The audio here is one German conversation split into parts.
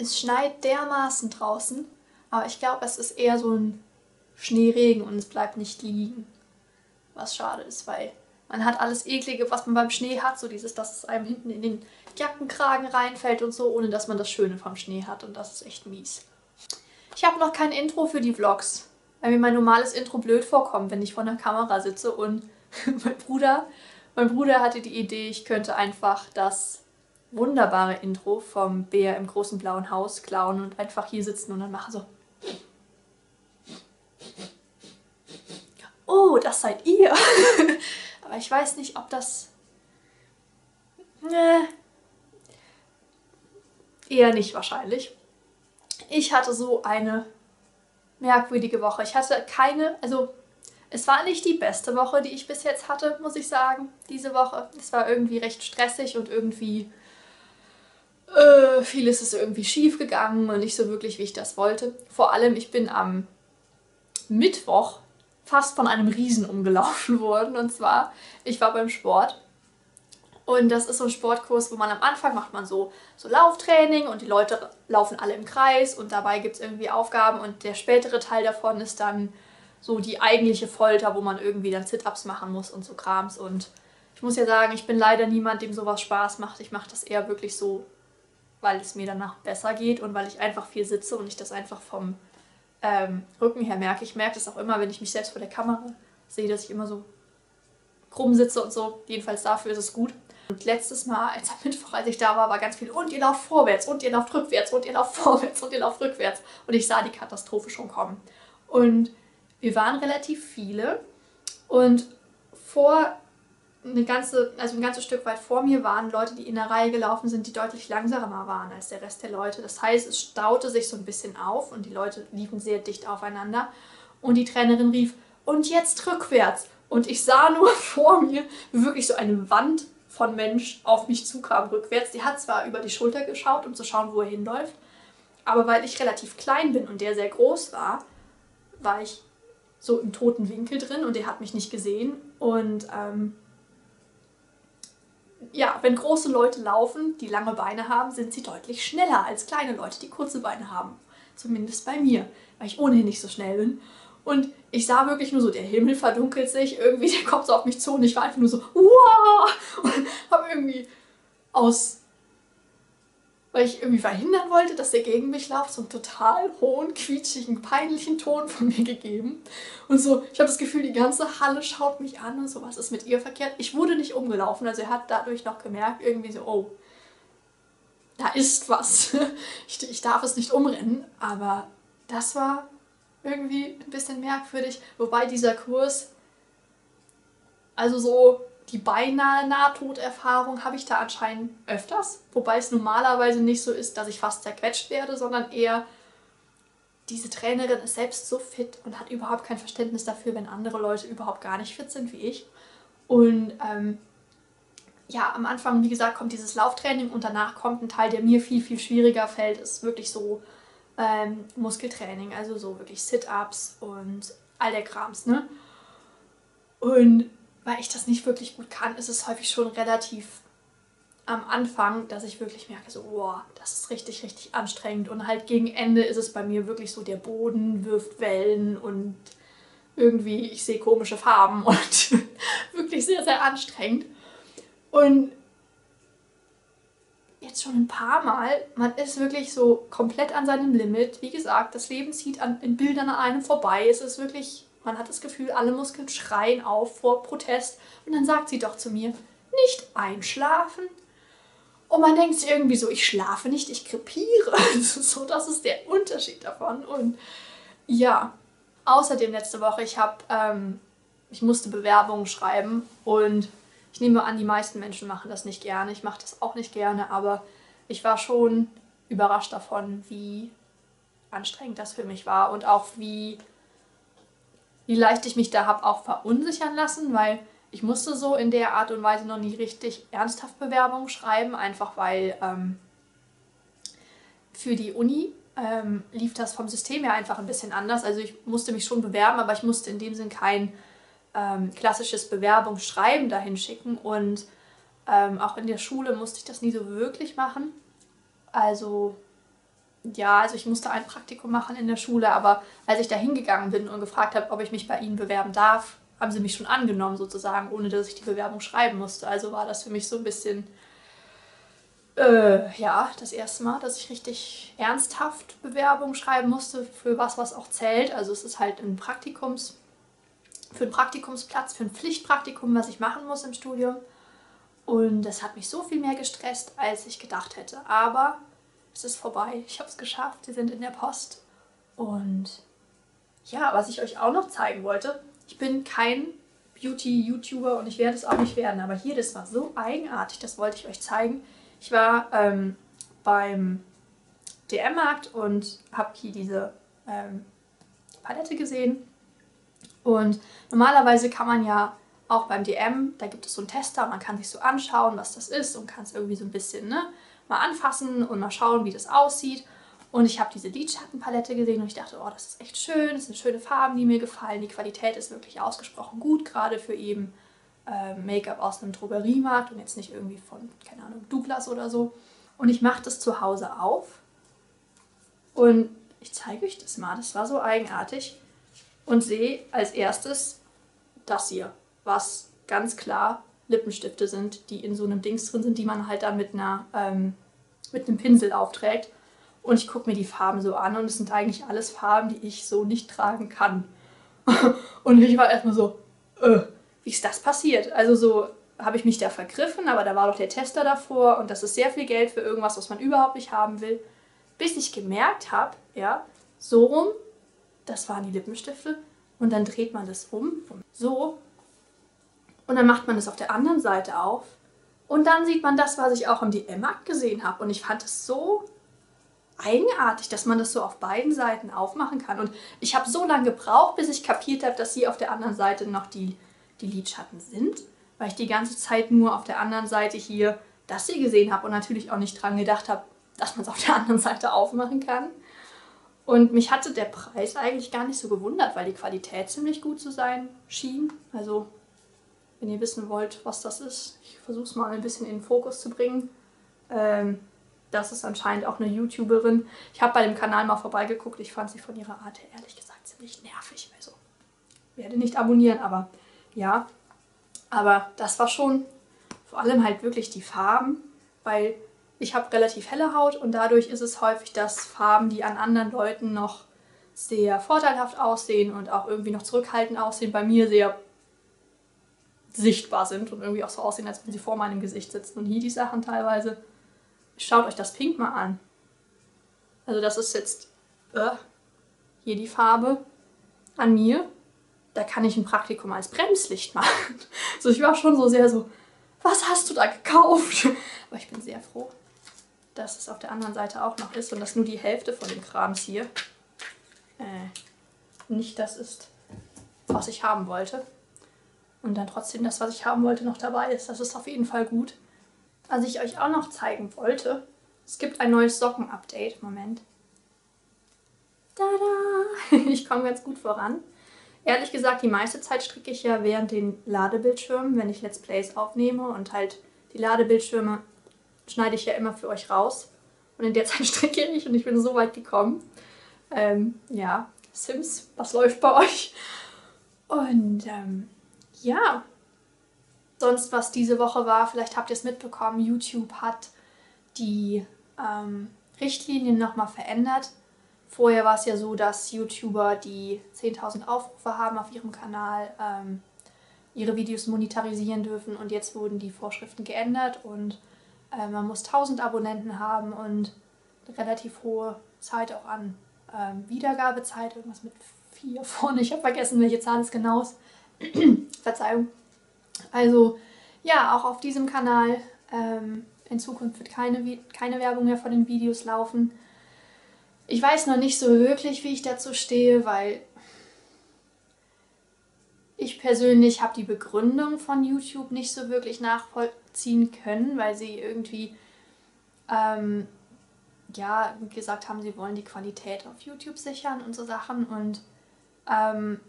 Es schneit dermaßen draußen, aber ich glaube, es ist eher so ein Schneeregen und es bleibt nicht liegen. Was schade ist, weil man hat alles Eklige, was man beim Schnee hat, so dieses, dass es einem hinten in den Jackenkragen reinfällt und so, ohne dass man das Schöne vom Schnee hat und das ist echt mies. Ich habe noch kein Intro für die Vlogs, weil mir mein normales Intro blöd vorkommt, wenn ich vor der Kamera sitze und mein Bruder, mein Bruder hatte die Idee, ich könnte einfach das wunderbare Intro vom Bär im großen blauen Haus klauen und einfach hier sitzen und dann machen so. Oh, das seid ihr. Aber ich weiß nicht, ob das. Nee. Eher nicht wahrscheinlich. Ich hatte so eine merkwürdige Woche. Ich hatte keine, also es war nicht die beste Woche, die ich bis jetzt hatte, muss ich sagen, diese Woche. Es war irgendwie recht stressig und irgendwie vieles ist irgendwie schief gegangen und nicht so wirklich, wie ich das wollte. Vor allem, ich bin am Mittwoch fast von einem Riesen umgelaufen worden. Und zwar, ich war beim Sport und das ist so ein Sportkurs, wo man am Anfang macht man so, so Lauftraining und die Leute laufen alle im Kreis und dabei gibt es irgendwie Aufgaben und der spätere Teil davon ist dann so die eigentliche Folter, wo man irgendwie dann Sit-Ups machen muss und so Krams. Und ich muss ja sagen, ich bin leider niemand, dem sowas Spaß macht. Ich mache das eher wirklich so, weil es mir danach besser geht und weil ich einfach viel sitze und ich das einfach vom ähm, Rücken her merke. Ich merke das auch immer, wenn ich mich selbst vor der Kamera sehe, dass ich immer so krumm sitze und so. Jedenfalls dafür ist es gut. Und letztes Mal, als am Mittwoch, als ich da war, war ganz viel und ihr lauft vorwärts und ihr lauft rückwärts und ihr lauft vorwärts und ihr lauft rückwärts. Und ich sah die Katastrophe schon kommen. Und wir waren relativ viele und vor eine ganze, also ein ganzes Stück weit vor mir waren Leute, die in der Reihe gelaufen sind, die deutlich langsamer waren als der Rest der Leute. Das heißt, es staute sich so ein bisschen auf und die Leute liefen sehr dicht aufeinander. Und die Trainerin rief, und jetzt rückwärts. Und ich sah nur vor mir wirklich so eine Wand von Mensch auf mich zukam rückwärts. Die hat zwar über die Schulter geschaut, um zu schauen, wo er hinläuft, aber weil ich relativ klein bin und der sehr groß war, war ich so im toten Winkel drin und der hat mich nicht gesehen. Und ähm, ja, wenn große Leute laufen, die lange Beine haben, sind sie deutlich schneller als kleine Leute, die kurze Beine haben. Zumindest bei mir, weil ich ohnehin nicht so schnell bin. Und ich sah wirklich nur so, der Himmel verdunkelt sich, irgendwie der kommt so auf mich zu und ich war einfach nur so, wow! Und habe irgendwie aus weil ich irgendwie verhindern wollte, dass der gegen mich läuft, so einen total hohen, quietschigen, peinlichen Ton von mir gegeben. Und so, ich habe das Gefühl, die ganze Halle schaut mich an und so, was ist mit ihr verkehrt? Ich wurde nicht umgelaufen, also er hat dadurch noch gemerkt, irgendwie so, oh, da ist was. Ich, ich darf es nicht umrennen, aber das war irgendwie ein bisschen merkwürdig. Wobei dieser Kurs, also so die beinahe Nahtoderfahrung habe ich da anscheinend öfters. Wobei es normalerweise nicht so ist, dass ich fast zerquetscht werde, sondern eher diese Trainerin ist selbst so fit und hat überhaupt kein Verständnis dafür, wenn andere Leute überhaupt gar nicht fit sind wie ich. Und ähm, ja, am Anfang, wie gesagt, kommt dieses Lauftraining und danach kommt ein Teil, der mir viel, viel schwieriger fällt, ist wirklich so ähm, Muskeltraining, also so wirklich Sit-Ups und all der Krams, ne? Und weil ich das nicht wirklich gut kann, ist es häufig schon relativ am Anfang, dass ich wirklich merke, so, boah, das ist richtig, richtig anstrengend. Und halt gegen Ende ist es bei mir wirklich so, der Boden wirft Wellen und irgendwie, ich sehe komische Farben und wirklich sehr, sehr anstrengend. Und jetzt schon ein paar Mal, man ist wirklich so komplett an seinem Limit. Wie gesagt, das Leben zieht an, in Bildern an einem vorbei. Es ist wirklich man hat das Gefühl, alle Muskeln schreien auf vor Protest. Und dann sagt sie doch zu mir, nicht einschlafen. Und man denkt sich irgendwie so, ich schlafe nicht, ich krepiere. so, das ist der Unterschied davon. Und ja, außerdem letzte Woche, ich habe, ähm, ich musste Bewerbungen schreiben und ich nehme an, die meisten Menschen machen das nicht gerne. Ich mache das auch nicht gerne, aber ich war schon überrascht davon, wie anstrengend das für mich war und auch wie wie leicht ich mich da habe auch verunsichern lassen, weil ich musste so in der Art und Weise noch nie richtig ernsthaft Bewerbungen schreiben, einfach weil ähm, für die Uni ähm, lief das vom System her einfach ein bisschen anders. Also ich musste mich schon bewerben, aber ich musste in dem Sinn kein ähm, klassisches Bewerbungsschreiben dahin schicken und ähm, auch in der Schule musste ich das nie so wirklich machen. Also ja, also ich musste ein Praktikum machen in der Schule, aber als ich da hingegangen bin und gefragt habe, ob ich mich bei ihnen bewerben darf, haben sie mich schon angenommen sozusagen, ohne dass ich die Bewerbung schreiben musste. Also war das für mich so ein bisschen, äh, ja, das erste Mal, dass ich richtig ernsthaft Bewerbung schreiben musste für was, was auch zählt. Also es ist halt ein Praktikums, für einen Praktikumsplatz, für ein Pflichtpraktikum, was ich machen muss im Studium. Und das hat mich so viel mehr gestresst, als ich gedacht hätte. Aber es ist vorbei. Ich habe es geschafft. Sie sind in der Post. Und ja, was ich euch auch noch zeigen wollte, ich bin kein Beauty-YouTuber und ich werde es auch nicht werden. Aber hier, das war so eigenartig, das wollte ich euch zeigen. Ich war ähm, beim DM-Markt und habe hier diese ähm, Palette gesehen. Und normalerweise kann man ja auch beim DM, da gibt es so einen Tester, man kann sich so anschauen, was das ist und kann es irgendwie so ein bisschen ne, mal anfassen und mal schauen, wie das aussieht. Und ich habe diese Lidschattenpalette gesehen und ich dachte, oh, das ist echt schön, das sind schöne Farben, die mir gefallen. Die Qualität ist wirklich ausgesprochen gut, gerade für eben äh, Make-up aus einem Drogeriemarkt und jetzt nicht irgendwie von, keine Ahnung, Douglas oder so. Und ich mache das zu Hause auf und ich zeige euch das mal, das war so eigenartig und sehe als erstes das hier, was ganz klar Lippenstifte sind, die in so einem Dings drin sind, die man halt dann mit, einer, ähm, mit einem Pinsel aufträgt. Und ich gucke mir die Farben so an und es sind eigentlich alles Farben, die ich so nicht tragen kann. und ich war erstmal so, äh, wie ist das passiert? Also so habe ich mich da vergriffen, aber da war doch der Tester davor und das ist sehr viel Geld für irgendwas, was man überhaupt nicht haben will. Bis ich gemerkt habe, ja, so rum, das waren die Lippenstifte und dann dreht man das um, so und dann macht man es auf der anderen Seite auf. Und dann sieht man das, was ich auch im DM-Markt gesehen habe. Und ich fand es so eigenartig, dass man das so auf beiden Seiten aufmachen kann. Und ich habe so lange gebraucht, bis ich kapiert habe, dass sie auf der anderen Seite noch die, die Lidschatten sind. Weil ich die ganze Zeit nur auf der anderen Seite hier das hier gesehen habe und natürlich auch nicht dran gedacht habe, dass man es auf der anderen Seite aufmachen kann. Und mich hatte der Preis eigentlich gar nicht so gewundert, weil die Qualität ziemlich gut zu sein schien. Also wenn ihr wissen wollt, was das ist. Ich versuche es mal ein bisschen in den Fokus zu bringen. Ähm, das ist anscheinend auch eine YouTuberin. Ich habe bei dem Kanal mal vorbeigeguckt. Ich fand sie von ihrer Art ehrlich gesagt ziemlich nervig. Also werde nicht abonnieren, aber ja. Aber das war schon vor allem halt wirklich die Farben, weil ich habe relativ helle Haut und dadurch ist es häufig, dass Farben, die an anderen Leuten noch sehr vorteilhaft aussehen und auch irgendwie noch zurückhaltend aussehen, bei mir sehr sichtbar sind und irgendwie auch so aussehen, als wenn sie vor meinem Gesicht sitzen. Und hier die Sachen teilweise, schaut euch das Pink mal an. Also das ist jetzt äh, hier die Farbe an mir. Da kann ich ein Praktikum als Bremslicht machen. So, ich war schon so sehr so, was hast du da gekauft? Aber ich bin sehr froh, dass es auf der anderen Seite auch noch ist und dass nur die Hälfte von dem Krams hier äh, nicht das ist, was ich haben wollte und dann trotzdem das, was ich haben wollte, noch dabei ist. Das ist auf jeden Fall gut. Was ich euch auch noch zeigen wollte, es gibt ein neues Socken-Update. Moment. Tada! Ich komme ganz gut voran. Ehrlich gesagt, die meiste Zeit stricke ich ja während den Ladebildschirmen, wenn ich Let's Plays aufnehme und halt die Ladebildschirme schneide ich ja immer für euch raus. Und in der Zeit stricke ich und ich bin so weit gekommen. Ähm, ja, Sims, was läuft bei euch? Und ähm, ja, sonst was diese Woche war, vielleicht habt ihr es mitbekommen, YouTube hat die ähm, Richtlinien nochmal verändert. Vorher war es ja so, dass YouTuber, die 10.000 Aufrufe haben auf ihrem Kanal, ähm, ihre Videos monetarisieren dürfen und jetzt wurden die Vorschriften geändert und äh, man muss 1000 Abonnenten haben und eine relativ hohe Zeit auch an ähm, Wiedergabezeit, irgendwas mit 4 vorne, ich habe vergessen, welche Zahl es genau ist. Verzeihung. Also ja, auch auf diesem Kanal ähm, in Zukunft wird keine, keine Werbung mehr von den Videos laufen. Ich weiß noch nicht so wirklich, wie ich dazu stehe, weil ich persönlich habe die Begründung von YouTube nicht so wirklich nachvollziehen können, weil sie irgendwie ähm, ja gesagt haben, sie wollen die Qualität auf YouTube sichern und so Sachen und ähm,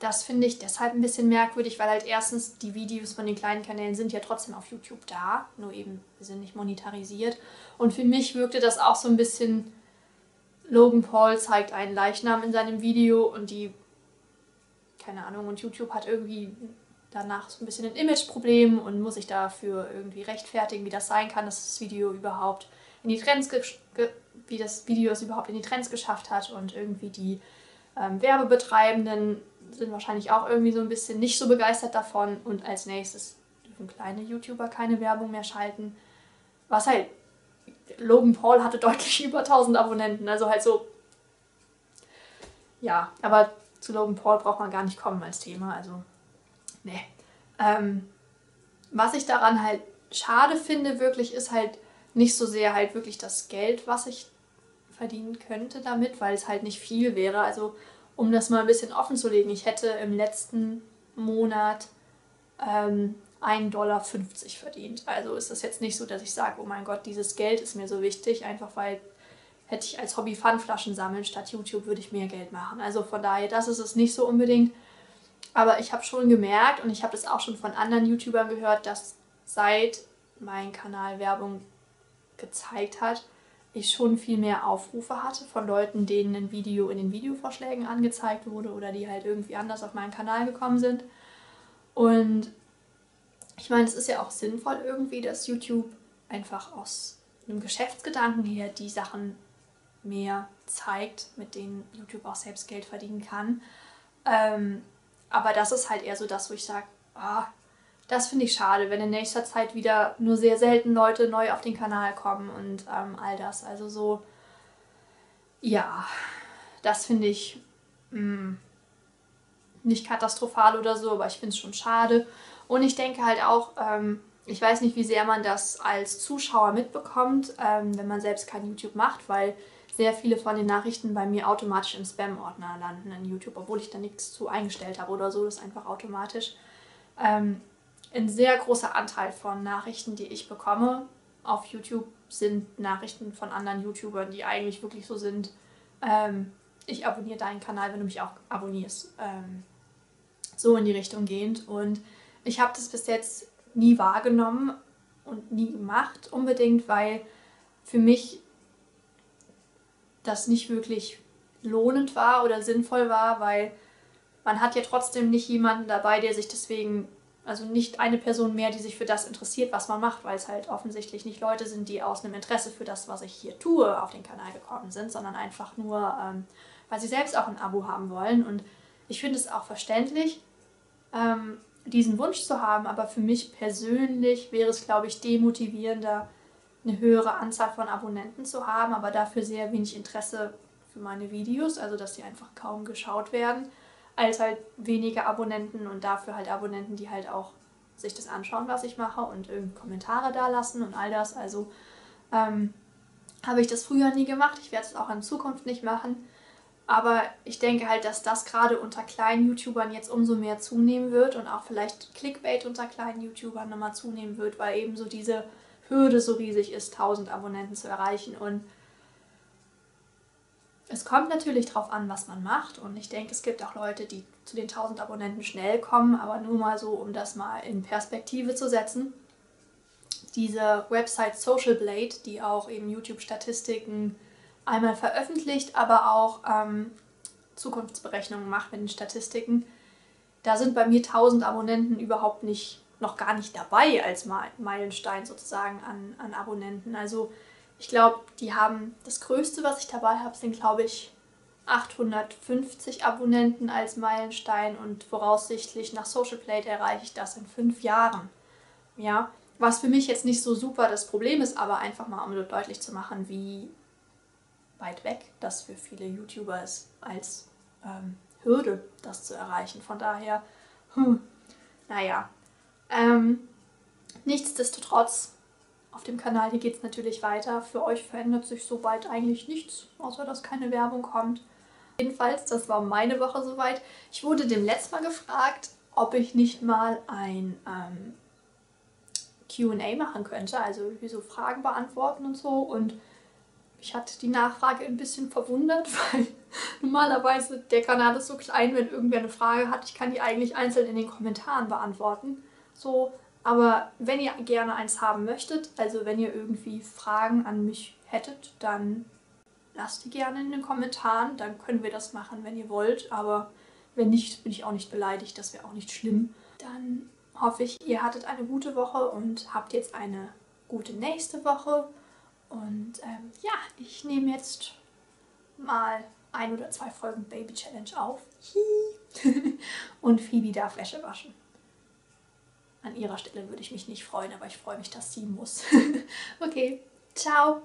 das finde ich deshalb ein bisschen merkwürdig, weil halt erstens die Videos von den kleinen Kanälen sind ja trotzdem auf YouTube da, nur eben, sie sind nicht monetarisiert. Und für mich wirkte das auch so ein bisschen Logan Paul zeigt einen Leichnam in seinem Video und die, keine Ahnung, und YouTube hat irgendwie danach so ein bisschen ein Imageproblem und muss sich dafür irgendwie rechtfertigen, wie das sein kann, dass das Video überhaupt in die Trends wie das Video es überhaupt in die Trends geschafft hat und irgendwie die ähm, Werbebetreibenden sind wahrscheinlich auch irgendwie so ein bisschen nicht so begeistert davon und als nächstes dürfen kleine YouTuber keine Werbung mehr schalten. Was halt, Logan Paul hatte deutlich über 1000 Abonnenten, also halt so, ja, aber zu Logan Paul braucht man gar nicht kommen als Thema, also, ne. Ähm, was ich daran halt schade finde, wirklich, ist halt nicht so sehr halt wirklich das Geld, was ich verdienen könnte damit, weil es halt nicht viel wäre. Also um das mal ein bisschen offen zu legen, ich hätte im letzten Monat ähm, 1,50 Dollar verdient. Also ist das jetzt nicht so, dass ich sage, oh mein Gott, dieses Geld ist mir so wichtig, einfach weil hätte ich als Hobby Pfandflaschen sammeln statt YouTube, würde ich mehr Geld machen. Also von daher, das ist es nicht so unbedingt. Aber ich habe schon gemerkt und ich habe das auch schon von anderen YouTubern gehört, dass seit mein Kanal Werbung gezeigt hat, ich schon viel mehr Aufrufe hatte von Leuten, denen ein Video in den Videovorschlägen angezeigt wurde oder die halt irgendwie anders auf meinen Kanal gekommen sind. Und ich meine, es ist ja auch sinnvoll irgendwie, dass YouTube einfach aus einem Geschäftsgedanken her die Sachen mehr zeigt, mit denen YouTube auch selbst Geld verdienen kann. Ähm, aber das ist halt eher so das, wo ich sage, ah, das finde ich schade, wenn in nächster Zeit wieder nur sehr selten Leute neu auf den Kanal kommen und ähm, all das. Also so, ja, das finde ich mh, mm, nicht katastrophal oder so, aber ich finde es schon schade. Und ich denke halt auch, ähm, ich weiß nicht, wie sehr man das als Zuschauer mitbekommt, ähm, wenn man selbst kein YouTube macht, weil sehr viele von den Nachrichten bei mir automatisch im Spam-Ordner landen in YouTube, obwohl ich da nichts zu eingestellt habe oder so, das ist einfach automatisch. Ähm, ein sehr großer Anteil von Nachrichten, die ich bekomme auf YouTube, sind Nachrichten von anderen YouTubern, die eigentlich wirklich so sind. Ähm, ich abonniere deinen Kanal, wenn du mich auch abonnierst. Ähm, so in die Richtung gehend. Und ich habe das bis jetzt nie wahrgenommen und nie gemacht, unbedingt, weil für mich das nicht wirklich lohnend war oder sinnvoll war, weil man hat ja trotzdem nicht jemanden dabei, der sich deswegen also nicht eine Person mehr, die sich für das interessiert, was man macht, weil es halt offensichtlich nicht Leute sind, die aus einem Interesse für das, was ich hier tue, auf den Kanal gekommen sind, sondern einfach nur, ähm, weil sie selbst auch ein Abo haben wollen. Und ich finde es auch verständlich, ähm, diesen Wunsch zu haben, aber für mich persönlich wäre es, glaube ich, demotivierender, eine höhere Anzahl von Abonnenten zu haben, aber dafür sehr wenig Interesse für meine Videos, also dass sie einfach kaum geschaut werden als halt weniger Abonnenten und dafür halt Abonnenten, die halt auch sich das anschauen, was ich mache und irgendwie Kommentare da lassen und all das. Also ähm, habe ich das früher nie gemacht. Ich werde es auch in Zukunft nicht machen. Aber ich denke halt, dass das gerade unter kleinen YouTubern jetzt umso mehr zunehmen wird und auch vielleicht Clickbait unter kleinen YouTubern nochmal zunehmen wird, weil eben so diese Hürde so riesig ist, 1000 Abonnenten zu erreichen. Und es kommt natürlich darauf an, was man macht. Und ich denke, es gibt auch Leute, die zu den 1000 Abonnenten schnell kommen, aber nur mal so, um das mal in Perspektive zu setzen. Diese Website Social Blade, die auch eben YouTube-Statistiken einmal veröffentlicht, aber auch ähm, Zukunftsberechnungen macht mit den Statistiken, da sind bei mir 1000 Abonnenten überhaupt nicht, noch gar nicht dabei als Meilenstein sozusagen an, an Abonnenten. Also ich glaube, die haben das Größte, was ich dabei habe, sind, glaube ich, 850 Abonnenten als Meilenstein und voraussichtlich nach Social Plate erreiche ich das in fünf Jahren. Ja, was für mich jetzt nicht so super das Problem ist, aber einfach mal, um deutlich zu machen, wie weit weg das für viele YouTuber ist als ähm, Hürde, das zu erreichen. Von daher, hm, naja. Ähm, nichtsdestotrotz auf dem Kanal hier geht es natürlich weiter. Für euch verändert sich soweit eigentlich nichts, außer dass keine Werbung kommt. Jedenfalls, das war meine Woche soweit. Ich wurde dem letzten Mal gefragt, ob ich nicht mal ein ähm, QA machen könnte, also irgendwie so Fragen beantworten und so. Und ich hatte die Nachfrage ein bisschen verwundert, weil normalerweise der Kanal ist so klein, wenn irgendwer eine Frage hat, ich kann die eigentlich einzeln in den Kommentaren beantworten. So, aber wenn ihr gerne eins haben möchtet, also wenn ihr irgendwie Fragen an mich hättet, dann lasst die gerne in den Kommentaren. Dann können wir das machen, wenn ihr wollt. Aber wenn nicht, bin ich auch nicht beleidigt. Das wäre auch nicht schlimm. Dann hoffe ich, ihr hattet eine gute Woche und habt jetzt eine gute nächste Woche. Und ähm, ja, ich nehme jetzt mal ein oder zwei Folgen Baby Challenge auf. und Phoebe darf Wäsche waschen. An ihrer Stelle würde ich mich nicht freuen, aber ich freue mich, dass sie muss. okay, ciao.